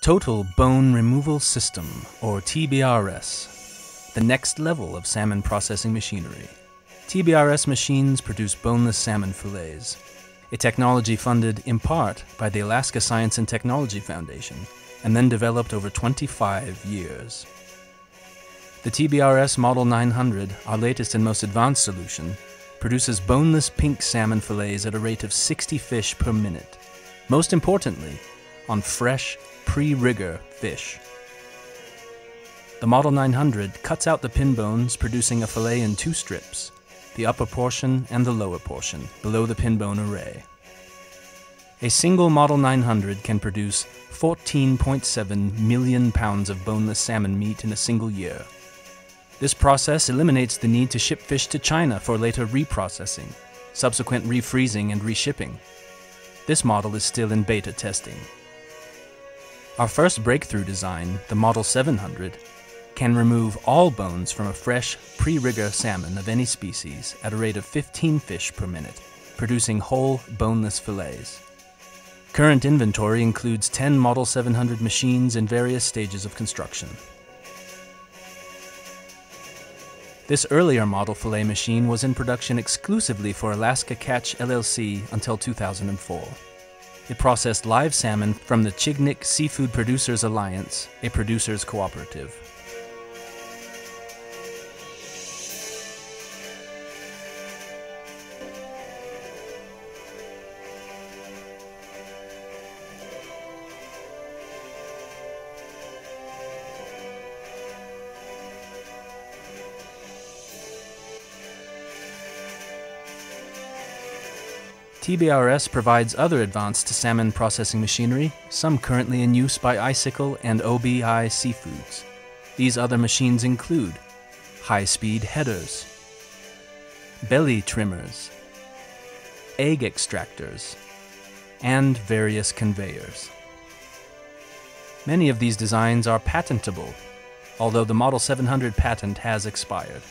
Total Bone Removal System, or TBRS, the next level of salmon processing machinery. TBRS machines produce boneless salmon fillets, a technology funded in part by the Alaska Science and Technology Foundation and then developed over 25 years. The TBRS Model 900, our latest and most advanced solution, produces boneless pink salmon fillets at a rate of 60 fish per minute. Most importantly, on fresh, pre rigor fish. The Model 900 cuts out the pin bones, producing a fillet in two strips the upper portion and the lower portion, below the pin bone array. A single Model 900 can produce 14.7 million pounds of boneless salmon meat in a single year. This process eliminates the need to ship fish to China for later reprocessing, subsequent refreezing, and reshipping. This model is still in beta testing. Our first breakthrough design, the Model 700, can remove all bones from a fresh, pre rigor salmon of any species at a rate of 15 fish per minute, producing whole, boneless fillets. Current inventory includes 10 Model 700 machines in various stages of construction. This earlier model fillet machine was in production exclusively for Alaska Catch LLC until 2004. It processed live salmon from the Chignik Seafood Producers Alliance, a producers cooperative. TBRS provides other advanced salmon processing machinery, some currently in use by Icicle and OBI Seafoods. These other machines include high speed headers, belly trimmers, egg extractors, and various conveyors. Many of these designs are patentable, although the Model 700 patent has expired.